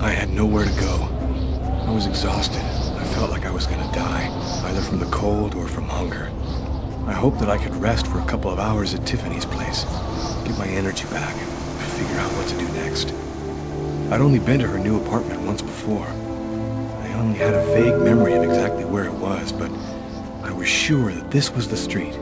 I had nowhere to go. I was exhausted. I felt like I was gonna die, either from the cold or from hunger. I hoped that I could rest for a couple of hours at Tiffany's place, get my energy back, figure out what to do next. I'd only been to her new apartment once before. I only had a vague memory of exactly where it was, but I was sure that this was the street.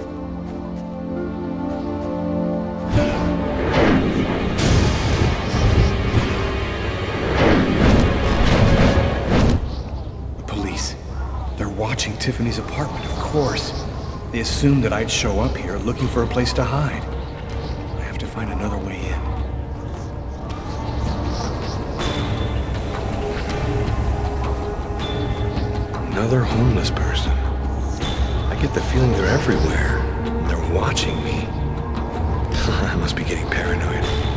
Watching Tiffany's apartment, of course. They assumed that I'd show up here looking for a place to hide. I have to find another way in. Another homeless person. I get the feeling they're everywhere. They're watching me. I must be getting paranoid.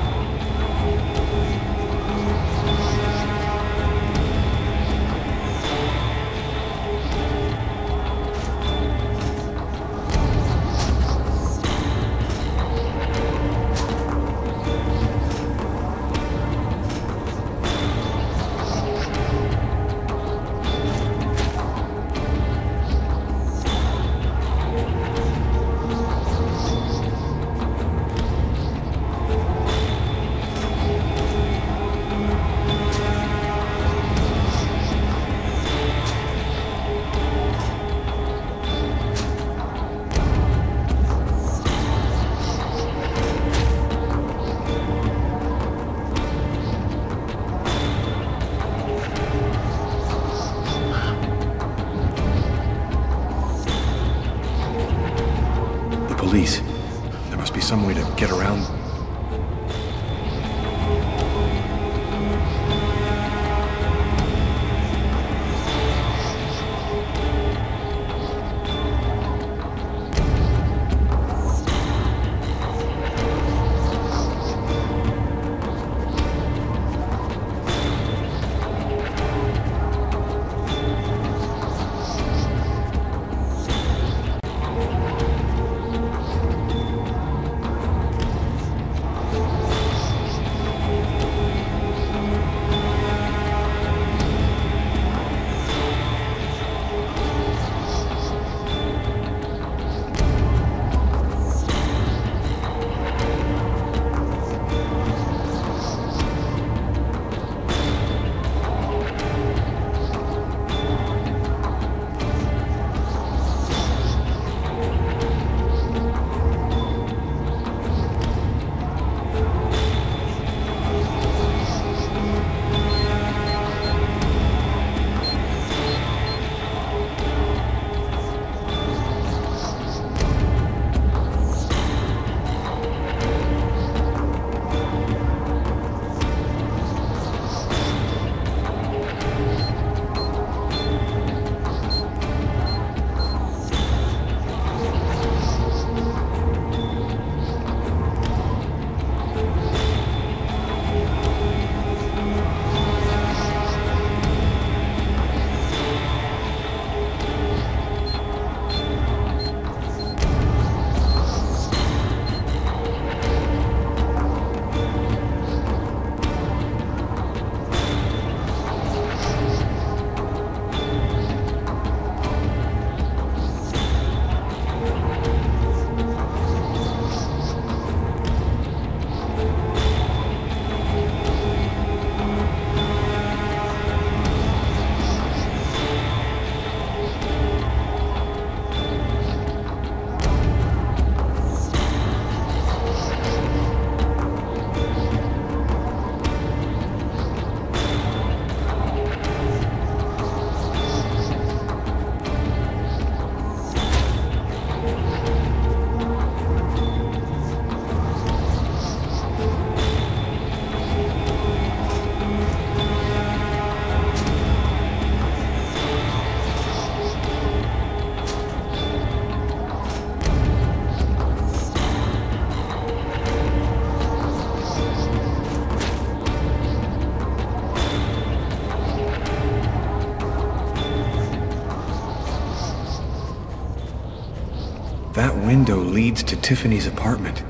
That window leads to Tiffany's apartment.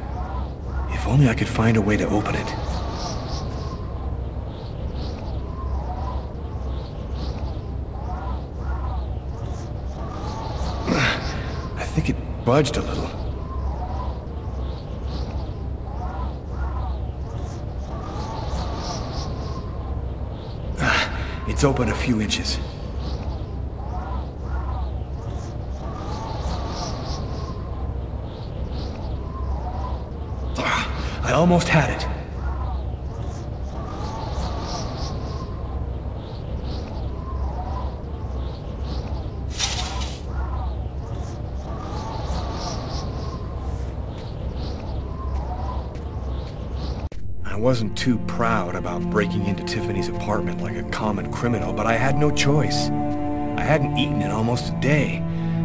If only I could find a way to open it. I think it budged a little. It's open a few inches. I almost had it. I wasn't too proud about breaking into Tiffany's apartment like a common criminal, but I had no choice. I hadn't eaten in almost a day.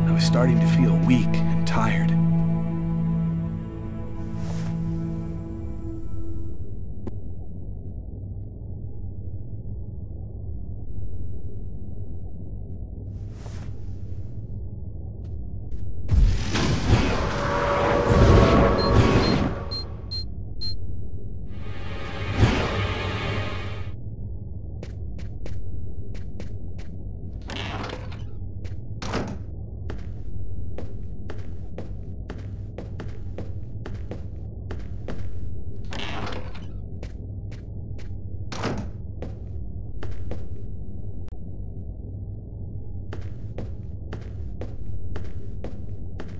I was starting to feel weak and tired.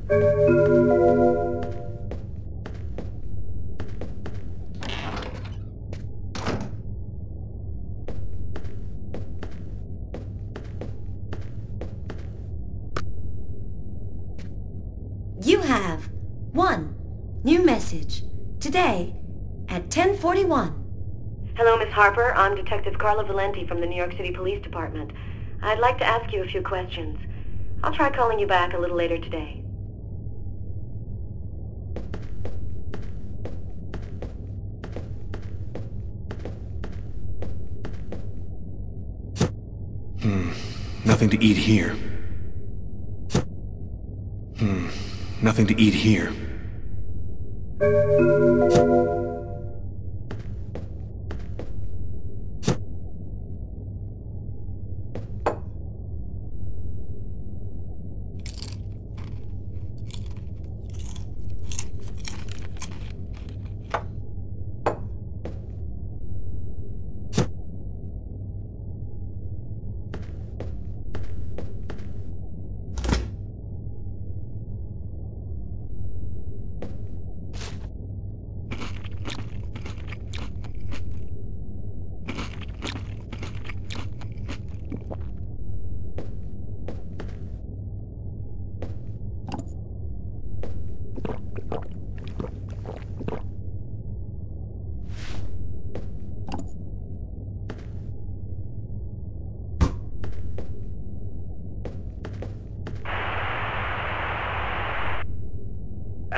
You have one new message today at 1041. Hello, Miss Harper. I'm Detective Carla Valenti from the New York City Police Department. I'd like to ask you a few questions. I'll try calling you back a little later today. Nothing to eat here. Hmm. Nothing to eat here.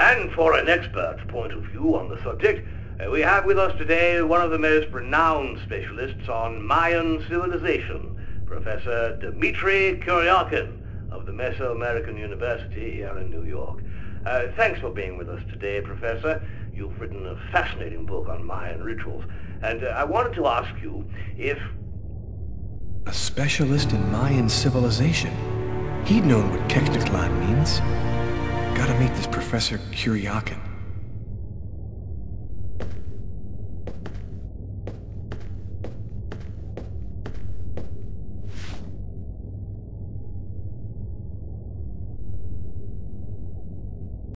And for an expert's point of view on the subject, uh, we have with us today one of the most renowned specialists on Mayan civilization, Professor Dmitry Kuryakin of the Mesoamerican University here in New York. Uh, thanks for being with us today, Professor. You've written a fascinating book on Mayan rituals, and uh, I wanted to ask you if A specialist in Mayan civilization. He'd known what Kekteklan means. Gotta meet this Professor Kuryakin.